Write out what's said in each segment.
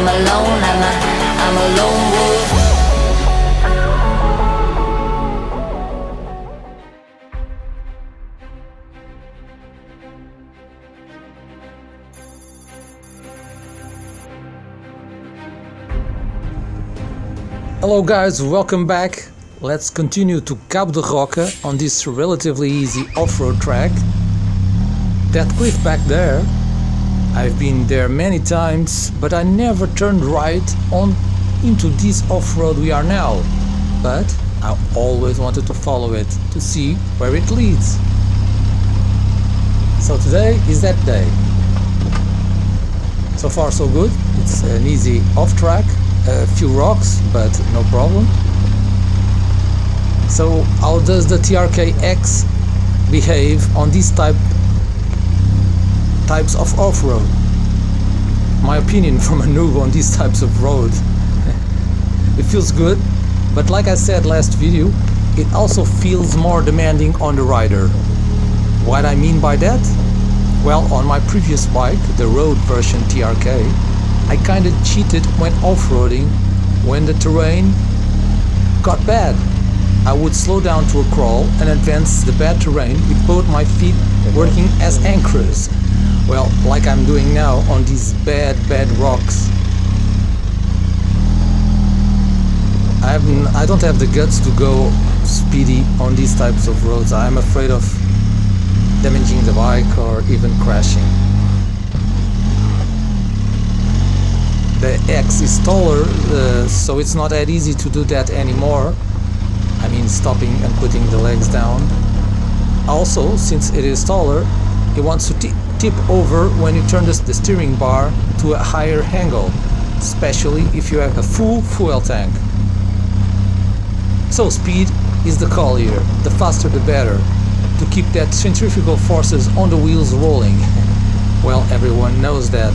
I'm alone, I'm a, I'm a lone wolf. Hello guys, welcome back. Let's continue to Cabo da Roca on this relatively easy off-road track. That cliff back there, I've been there many times, but I never turned right on into this off-road we are now. But I always wanted to follow it to see where it leads. So today is that day. So far so good. It's an easy off-track a few rocks, but no problem. So how does the TRK-X behave on this type types of off-road? My opinion from a noob on these types of road. it feels good, but like I said last video, it also feels more demanding on the rider. What I mean by that? Well, on my previous bike, the road version TRK, I kinda cheated when off-roading when the terrain got bad. I would slow down to a crawl and advance the bad terrain with both my feet working as anchors. Well, like I'm doing now on these bad, bad rocks. I, I don't have the guts to go speedy on these types of roads. I'm afraid of damaging the bike or even crashing. the X is taller, uh, so it's not that easy to do that anymore. I mean stopping and putting the legs down. Also, since it is taller, it wants to tip over when you turn the steering bar to a higher angle, especially if you have a full fuel tank. So speed is the call here, the faster the better, to keep that centrifugal forces on the wheels rolling. well, everyone knows that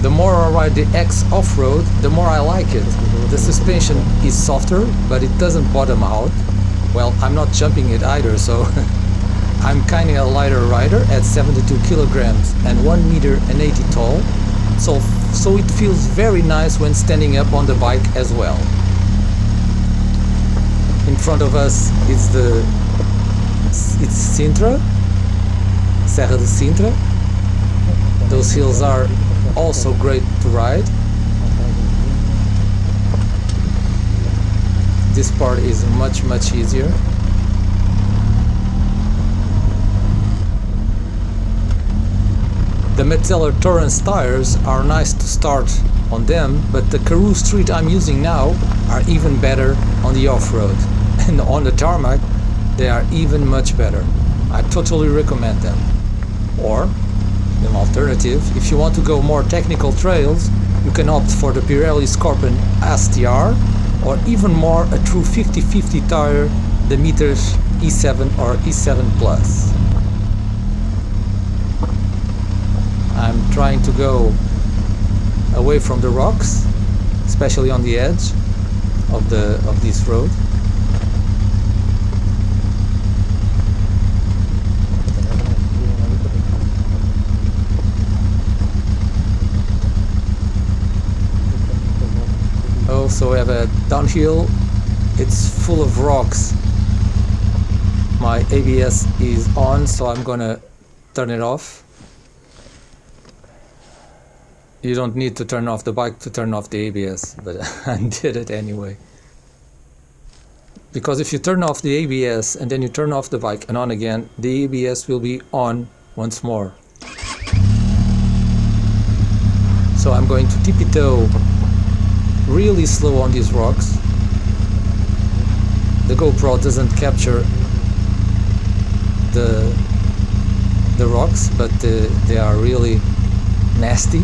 the more I ride the X off-road, the more I like it. The suspension is softer, but it doesn't bottom out. Well, I'm not jumping it either, so I'm kinda a lighter rider at 72 kilograms and 1 meter and 80 tall, so, so it feels very nice when standing up on the bike as well. In front of us is the it's Sintra, Serra de Sintra. Those hills are also great to ride. This part is much much easier. The Metzeler Tourance tires are nice to start on them, but the Karoo Street I'm using now are even better on the off-road. And on the tarmac, they are even much better. I totally recommend them. Or an alternative, if you want to go more technical trails, you can opt for the Pirelli Scorpion STR or even more a true 50-50 tire, the Mitas E7 or E7 Plus. I'm trying to go away from the rocks, especially on the edge of the of this road. also we have a downhill. It's full of rocks. My ABS is on so I'm gonna turn it off you don't need to turn off the bike to turn off the ABS but I did it anyway. Because if you turn off the ABS and then you turn off the bike and on again the ABS will be on once more. So I'm going to tippy toe really slow on these rocks. The GoPro doesn't capture the the rocks, but uh, they are really nasty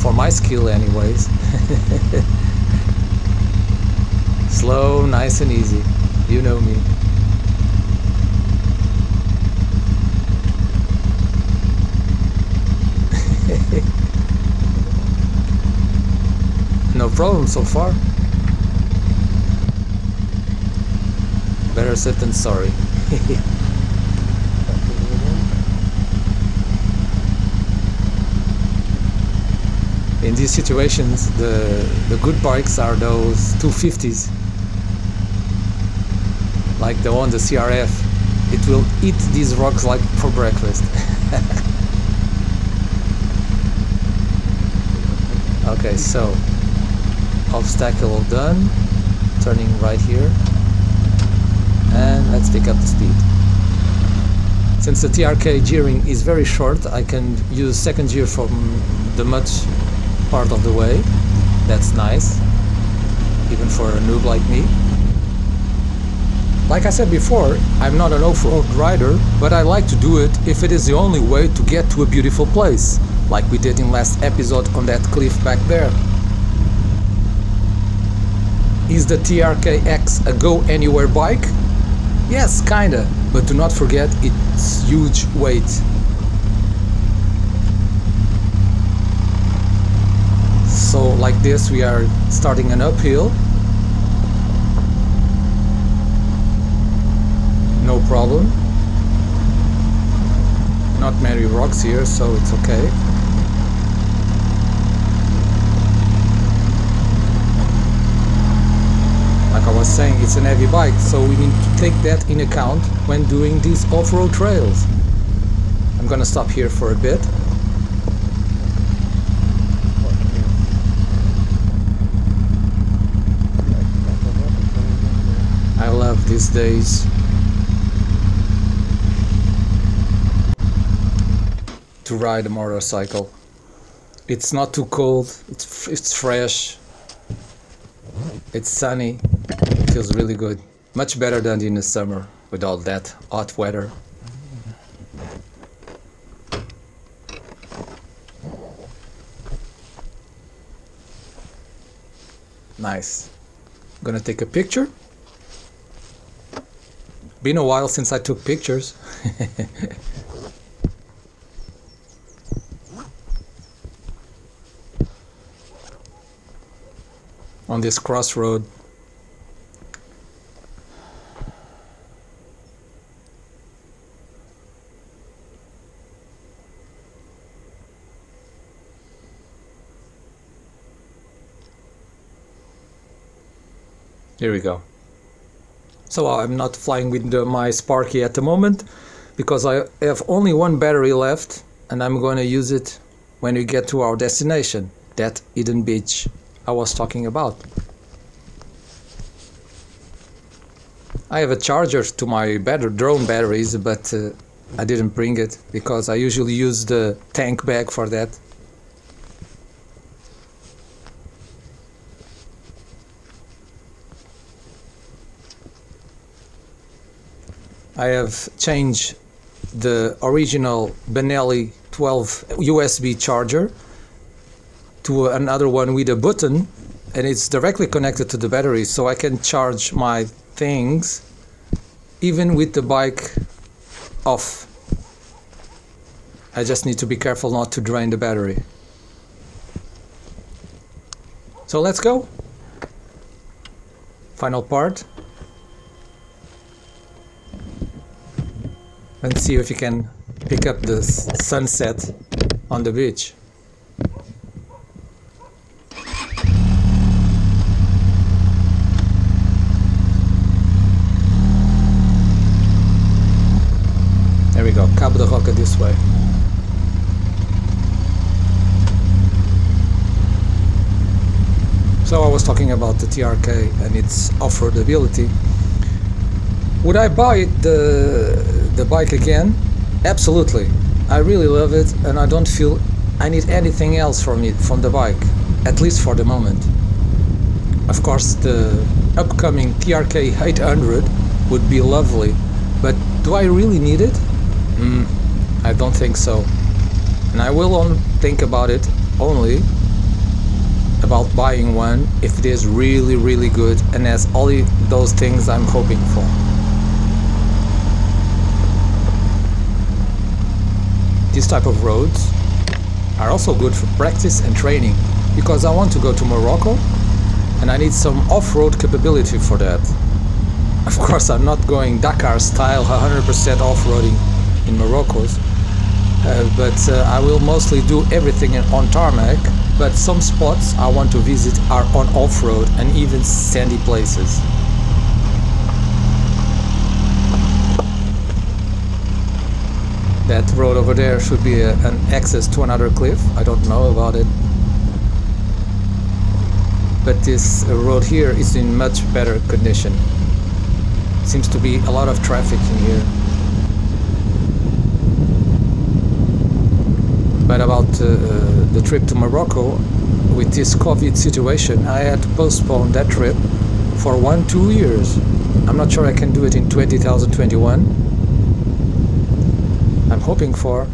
for my skill anyways. Slow, nice and easy. You know me. no problem so far. Better said than sorry. In these situations, the, the good bikes are those 250s. Like the one, the CRF. It will eat these rocks like for breakfast. okay, so obstacle done. Turning right here. And let's pick up the speed. Since the TRK gearing is very short, I can use second gear from the much part of the way. That's nice, even for a noob like me. Like I said before, I'm not an off-road rider, but I like to do it if it is the only way to get to a beautiful place, like we did in last episode on that cliff back there. Is the TRK-X a go-anywhere bike? Yes, kinda, but do not forget its huge weight. So like this we are starting an uphill. No problem. Not many rocks here, so it's okay. Like I was saying, it's an heavy bike, so we need to take that in account when doing these off-road trails. I'm gonna stop here for a bit. I love these days. To ride a motorcycle. It's not too cold, it's, it's fresh, it's sunny, it feels really good. Much better than in the summer with all that hot weather. Nice. Gonna take a picture. Been a while since I took pictures. On this crossroad. Here we go. So I'm not flying with the, my Sparky at the moment because I have only one battery left and I'm going to use it when we get to our destination, that Eden Beach I was talking about. I have a charger to my better drone batteries, but uh, I didn't bring it because I usually use the tank bag for that. I have changed the original Benelli 12 USB charger to another one with a button and it's directly connected to the battery so I can charge my things even with the bike off. I just need to be careful not to drain the battery. So let's go. Final part. And see if you can pick up the sunset on the beach. There we go, Cabo da Roca this way. So I was talking about the TRK and its off-road ability. Would I buy the the bike again? Absolutely. I really love it and I don't feel I need anything else from it from the bike, at least for the moment. Of course, the upcoming TRK 800 would be lovely, but do I really need it? Mm, I don't think so. And I will only think about it only about buying one if it is really really good and has all those things I'm hoping for. These type of roads are also good for practice and training because I want to go to Morocco and I need some off-road capability for that. Of course, I'm not going Dakar style 100% off-roading in Morocco's, uh, but uh, I will mostly do everything on tarmac. But some spots I want to visit are on off-road and even sandy places. That road over there should be a, an access to another cliff. I don't know about it. But this road here is in much better condition. Seems to be a lot of traffic in here. But about uh, the trip to Morocco, with this COVID situation, I had to postpone that trip for one, two years. I'm not sure I can do it in 2021 I'm hoping for,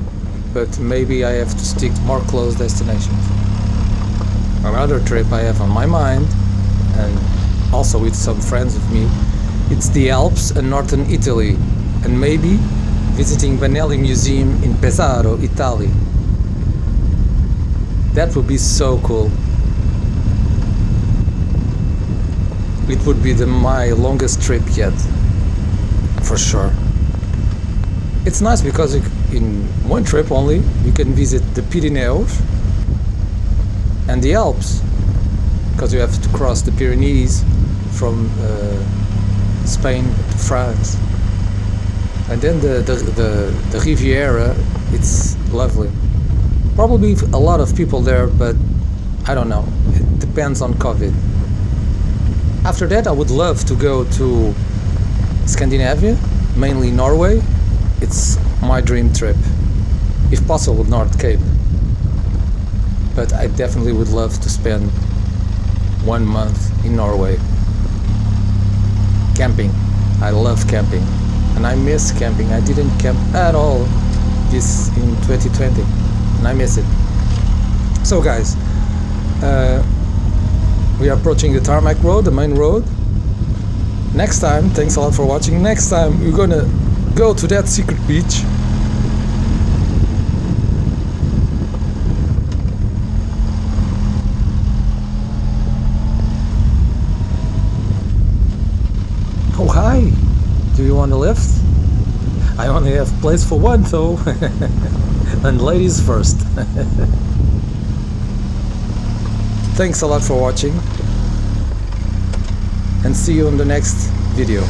but maybe I have to stick to more close destinations. Another trip I have on my mind, and also with some friends of me, it's the Alps and northern Italy, and maybe visiting Benelli Museum in Pesaro, Italy. That would be so cool. It would be the, my longest trip yet, for sure. It's nice because in one trip only you can visit the Pyrenees and the Alps because you have to cross the Pyrenees from uh, Spain to France. And then the, the, the, the Riviera it's lovely. Probably a lot of people there but I don't know. It depends on COVID. After that I would love to go to Scandinavia mainly Norway. It's my dream trip. If possible, North Cape. But I definitely would love to spend one month in Norway. Camping. I love camping. And I miss camping. I didn't camp at all this in 2020. And I miss it. So guys, uh, we are approaching the tarmac road, the main road. Next time, thanks a lot for watching. Next time, we're gonna go to that secret beach Want a lift? I only have place for one though. and ladies first. Thanks a lot for watching and see you in the next video.